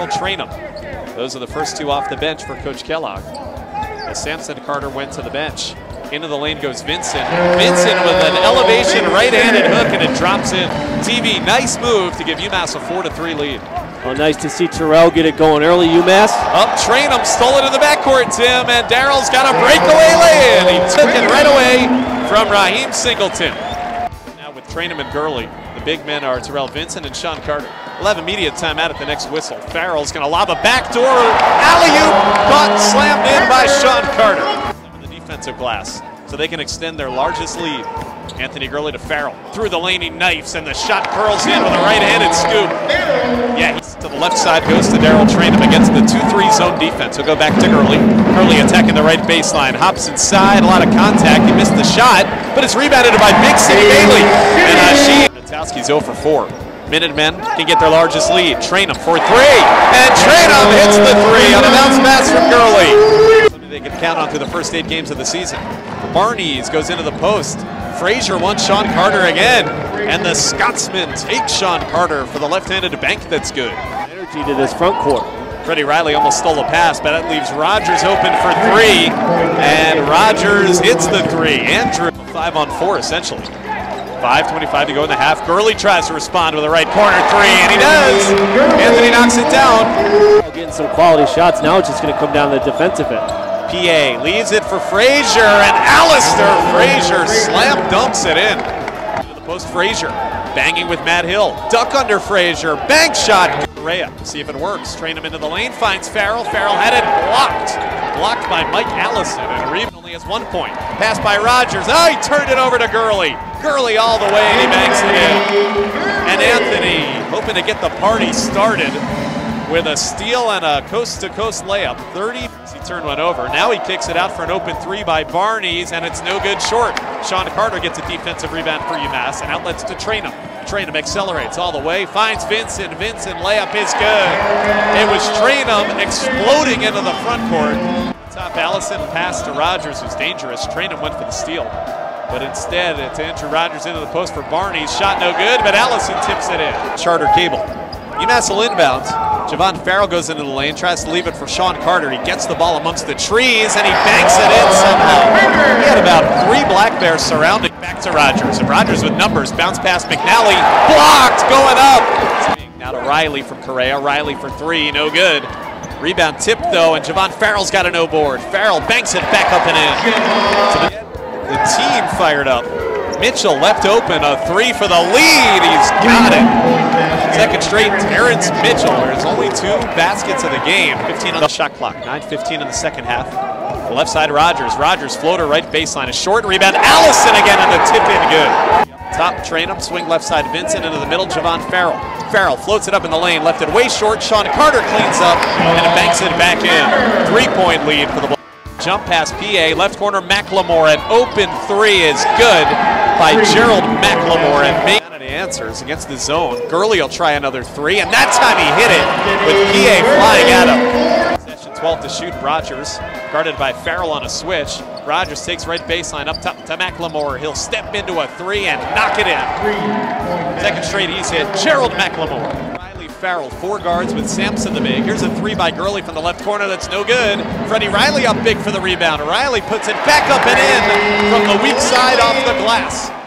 Daryl Trainum. Those are the first two off the bench for Coach Kellogg. As Sampson Carter went to the bench. Into the lane goes Vinson. Vinson with an elevation right-handed hook and it drops in. TV, nice move to give UMass a 4 to 3 lead. Oh, nice to see Terrell get it going early, UMass. Up Trainum, stole it in the backcourt, Tim, and Daryl's got a breakaway lay-in. He took it right away from Raheem Singleton. Now with Trainum and Gurley, the big men are Terrell Vinson and Sean Carter. We'll have immediate timeout at the next whistle. Farrell's going to lob a backdoor alley-oop, caught, slammed in by Sean Carter. The defensive glass, so they can extend their largest lead. Anthony Gurley to Farrell. Through the lane, he knifes, and the shot curls in with a right-handed scoop. Yeah, to the left side, goes to Daryl Trainum against the 2-3 zone defense. He'll go back to Gurley. Gurley attacking the right baseline. Hops inside, a lot of contact. He missed the shot, but it's rebounded by Big City Bailey. And uh, she... Natowski's 0 for 4. Minutemen can get their largest lead. Trainum for three, and Trainum hits the three on a bounce pass from Gurley. Something they can count on through the first eight games of the season. Barnes goes into the post. Fraser wants Sean Carter again, and the Scotsman takes Sean Carter for the left-handed bank that's good. Energy to this front court. Freddie Riley almost stole a pass, but that leaves Rogers open for three, and Rogers hits the three. Andrew, five on four essentially. 5.25 to go in the half. Gurley tries to respond with a right corner three, and he does. Anthony knocks it down. Getting some quality shots. Now it's just going to come down to the defensive end. PA leaves it for Fraser, and Alasdair Fraser slam dunks it in. To the post, Fraser banging with Matt Hill. Duck under Fraser, bank shot. Correia, see if it works. Train him into the lane, finds Farrell. Farrell had it blocked. Blocked by Mike Allison, and Reeve only has one point. Pass by Rogers. Oh, he turned it over to Gurley. Gurley all the way, and he banks it in. And Anthony hoping to get the party started with a steal and a coast-to-coast layup. 30, he turned one over. Now he kicks it out for an open three by Barnes, and it's no good short. Sean Carter gets a defensive rebound for UMass, and outlets to Trainum. Trainum accelerates all the way, finds Vinson. Vinson layup is good. It was Trainum exploding into the front court. Top Allison pass to Rogers, who's dangerous. Trainum went for the steal. But instead, it's Andrew Rogers into the post for Barnes. Shot no good, but Allison tips it in. Charter cable. UMass will inbound. Javorn Farrell goes into the lane, tries to leave it for Sean Carter. He gets the ball amongst the trees, and he banks it in somehow. He had about three Black Bears surrounding. Back to Rogers. And Rogers with numbers. Bounce past McNally. Blocked, going up. Now to Riley from Correia. Riley for three, no good. Rebound tipped, though, and Javorn Farrell's got a no board. Farrell banks it back up and in. The, the team fired up. Mitchell left open, a three for the lead. He's got it. Second straight, Terrence Mitchell. There's only two baskets of the game. 15 on the shot clock. 9.15 in the second half. The left side, Rogers. Rogers floater right baseline. A short rebound. Allison again on the tip in good. Top train up, swing left side, Vinson into the middle, Javorn Farrell. Farrell floats it up in the lane, left it way short. Sean Carter cleans up and banks it back in. Three-point lead for the ball. Jump pass PA, left corner McLemore, an open three is good by Gerald McLemore and make answers against the zone. Gurley will try another three, and that time he hit it with PA flying at him. Session 12 to shoot Rogers, guarded by Farrell on a switch. Rogers takes right baseline up top to McLemore. He'll step into a three and knock it in. Second straight he's hit. Gerald McLemore. Farrell, four guards with Sampson the big. Here's a three by Gurley from the left corner that's no good. Freddie Riley up big for the rebound. Riley puts it back up and in from the weak side off the glass.